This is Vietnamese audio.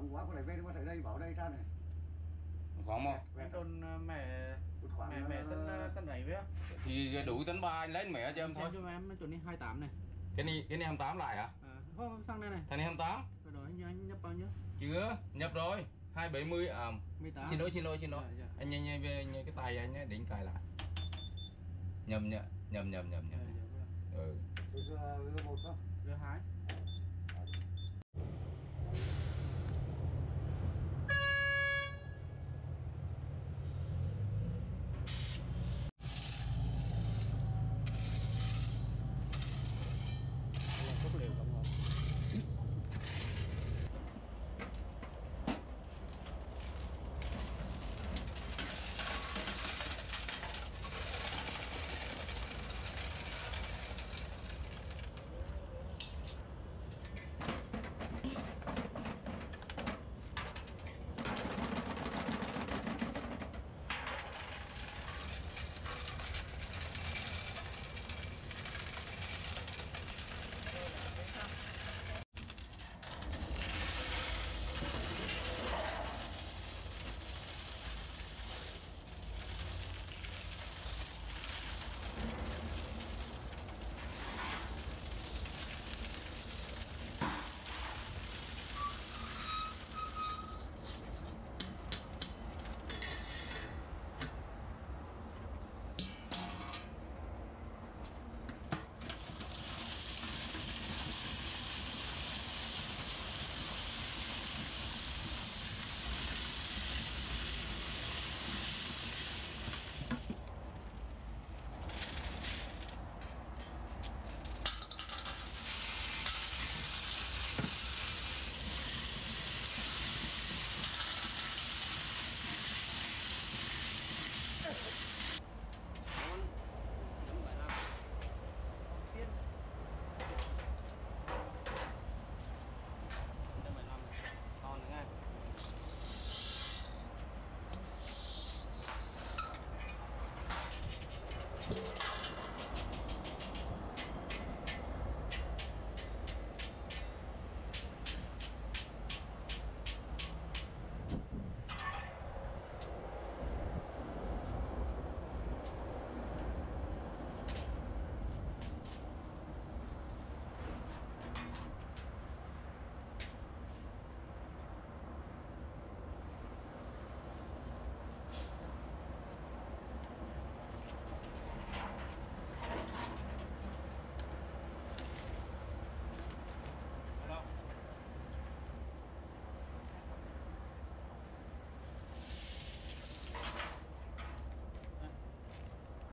Ủa, khoảng quá có lại về nó thấy đây bảo đây ra này khoảng một Anh Tôn à, mẹ Một khoảng mẹ mẹ tân à, tân bảy với thì đủ tấn ba anh lấy mẹ cho em thôi cho em chuẩn đi 28 này. cái này cái này 28 lại hả À, không sang đây này. thằng này 28 Rồi đó anh anh nhập bao nhiêu? chưa nhập rồi 270 à 18. xin lỗi xin lỗi xin lỗi Dạ, dạ. anh nhanh nhanh về cái tay anh ấy định cài lại nhầm nhầm nhầm nhầm nhầm nhầm dạ, dạ. Vâng. ừ Rồi, rồi, một không G2.